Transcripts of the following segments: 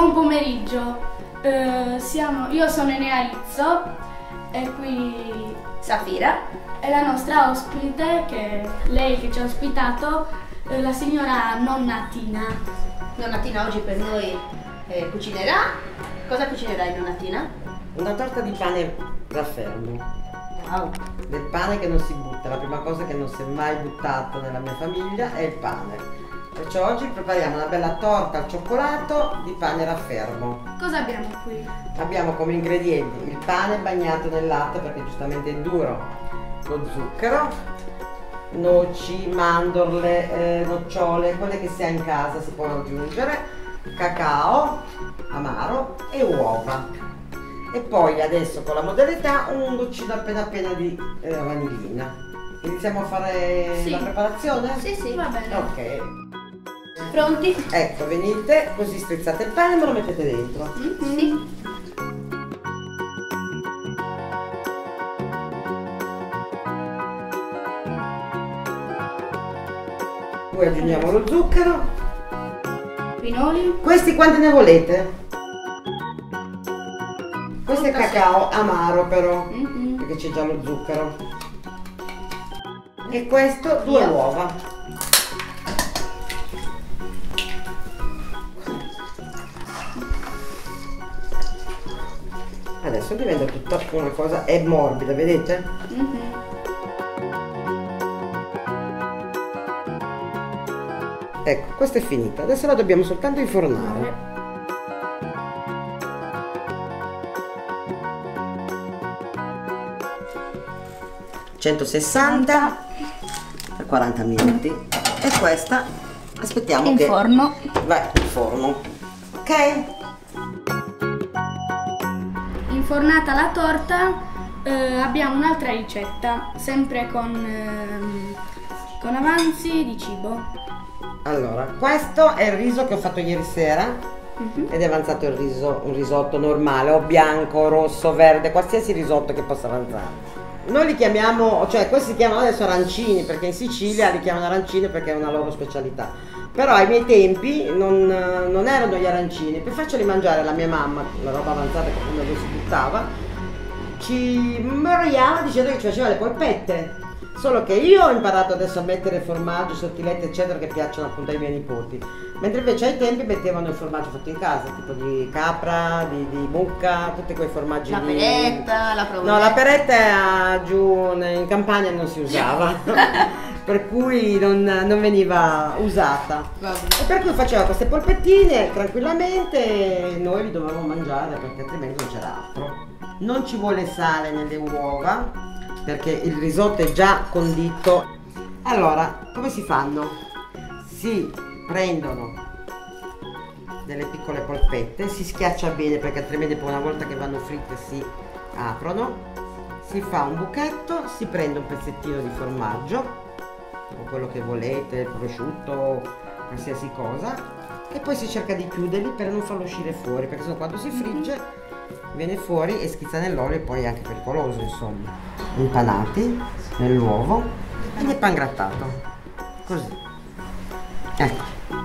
Buon pomeriggio, Eh, siamo- io sono Enea Rizzo e qui Safira. è la nostra ospite, che lei che ci ha ospitato, eh, la signora nonna Tina. Nonnatina oggi per noi eh, cucinerà. Cosa cucinerai Nonnatina? Una torta di pane raffermo. Wow. Del pane che non si butta. La prima cosa che non si è mai buttato nella mia famiglia è il pane. Perciò oggi prepariamo una bella torta al cioccolato di pane raffermo. Cosa abbiamo qui? Abbiamo come ingredienti il pane bagnato nel latte perché giustamente è duro, lo zucchero, noci, mandorle, eh, nocciole, quelle che si ha in casa si può aggiungere, cacao amaro e uova. E poi adesso con la modalità un goccino appena appena di eh, vanillina. Iniziamo a fare Sì. la preparazione? Sì, sì. Va bene. Ok. Pronti? Ecco, venite, così strizzate il pane e me lo mettete dentro. Mm, Sì. Poi aggiungiamo lo zucchero. Pinoli? Questi quanti ne volete? Questo è cacao amaro però, Mhm. perché c'è già lo zucchero. E questo due uova. Adesso diventa tutta una cosa, è morbida, vedete? Mhm. Ecco, questa è finita. Adesso la dobbiamo soltanto infornare. 160 per 40 minuti e questa aspettiamo In che forno. vai in forno ok Infornata la torta, eh, abbiamo un'altra ricetta, sempre con, ehm, con avanzi di cibo. allora questo è il riso che ho fatto ieri sera Mhm. ed è avanzato il riso un risotto normale o bianco rosso verde qualsiasi risotto che possa avanzare noi li chiamiamo cioè questi si chiamano adesso arancini perché in Sicilia li chiamano arancini perché è una loro specialità però ai miei tempi non, non erano gli arancini. Per farceli mangiare alla mia mamma la roba avanzata che come lui si buttava ci imbrogliava dicendo che ci faceva le polpette. Solo che io ho imparato adesso a mettere formaggio, sottilette eccetera che piacciono appunto ai miei nipoti. Mentre invece ai tempi mettevano il formaggio fatto in casa tipo di capra, di, di mucca tutti quei formaggi La peretta, la provoletta. No, la peretta giù in campagna non si usava, per cui non, non veniva usata. E per cui faceva queste polpettine tranquillamente e noi li dovevamo mangiare perché altrimenti non c'era altro. Non ci vuole sale nelle uova perché il risotto è già condito. Allora, come si fanno? Si prendono delle piccole polpette, si schiaccia bene perché altrimenti poi una volta che vanno fritte si aprono, si fa un buchetto, si prende un pezzettino di formaggio, o quello che volete, il prosciutto, qualsiasi cosa, e poi si cerca di chiuderli per non farlo uscire fuori, perché sennò quando si frigge viene fuori e schizza nell'olio e poi è anche pericoloso, insomma. Impanati nell'uovo e nel pan grattato. Così. Ecco.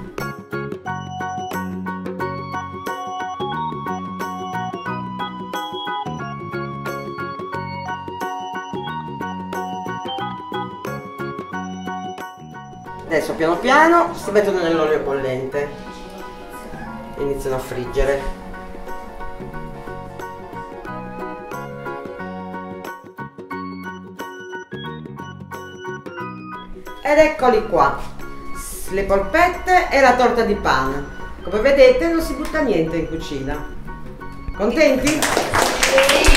Adesso piano piano si mettono nell'olio bollente iniziano a friggere. Ed eccoli qua, le polpette e la torta di pane. Come vedete non si butta niente in cucina. Contenti?